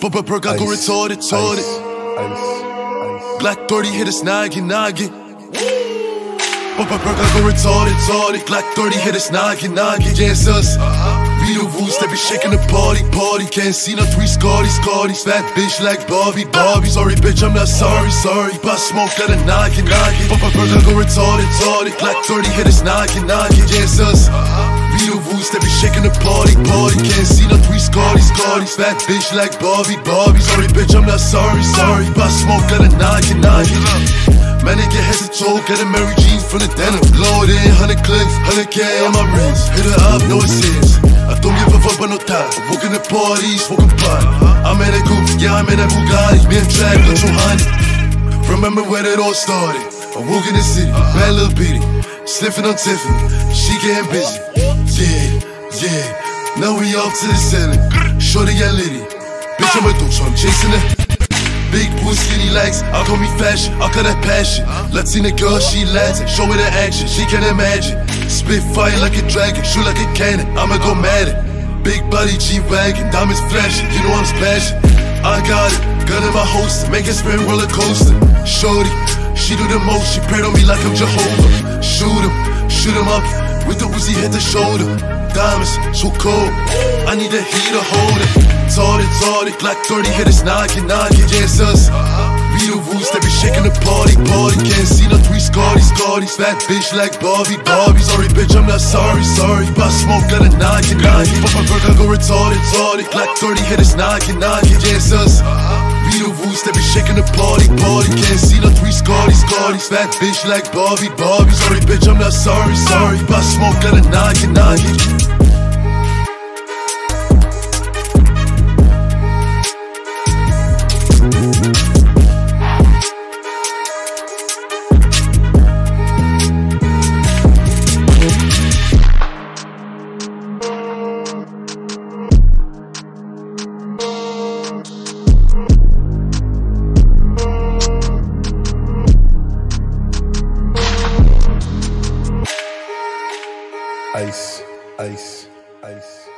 Pop a perk, I go retarded, retarded. Glock 30 hit us noggin, noggin. Pop a perk, I go retarded, retarded. Glock 30 hit us noggin, noggin. Yes, us. We the wolves that be shaking the party, party. Can't see no three scotty, scotties. Fat bitch like Bobby, Bobby. Sorry, bitch, I'm not sorry, sorry. But smoke got a noggin, noggin. Pop a perk, I go retarded, retarded. Glock 30 hit us noggin, noggin. Yes, us. We the wolves that be shaking the party, party. Can't see no three scotty. Fat bitch like Bobby, Bobby. Sorry, bitch, I'm not sorry, sorry. But smoke got a noggin, noggin. Man, nigga has a toe, get a Mary Jeans from the denim. Load in, 100 clicks, 100k on my wrist. Hit her up, no assist. I don't give a fuck about no time. Walking the parties, smoking pot. I'm in a coupe, yeah, I'm in a Bugatti. Me and Drag, got your honey. Remember where it all started. I walk in the city, bad little bitty. Sniffing on Tiffany, she getting busy. Yeah, yeah. Now we off to the ceiling. Shorty got litty. Bitch, I'm a douche, I'm chasing it. Big boo, skinny legs, I call me fashion, I call that passion. Latina girl, she Latin, show me the action, she can imagine. Spit fire like a dragon, shoot like a cannon, I'ma go mad. Big body G-Wagon, diamonds flashing, you know I'm splashing. I got it, gun in my holster, make it spin roller coaster. Shorty, she do the most, she prayed on me like I'm Jehovah. Shoot him, shoot him up, with the Uzi hit the shoulder. Diamonds, so cold, I need a heater holder. Tardy, tardy, Glock 30 hit us knocking, knocking, yes, us. We the wolves that be shaking the party, party. Can't see no three scotties, scotties. Fat bitch like Bobby, Bobby. Sorry, bitch, I'm not sorry, sorry. But smoke got a knocking, knocking. Pop perk, I go retarded, retarded. Glock 30 hit us knocking, knocking, us. 40s fat bitch like Bobby Bobby Sorry bitch, I'm not sorry, sorry. But smoke at a 99 Ice, ice, ice.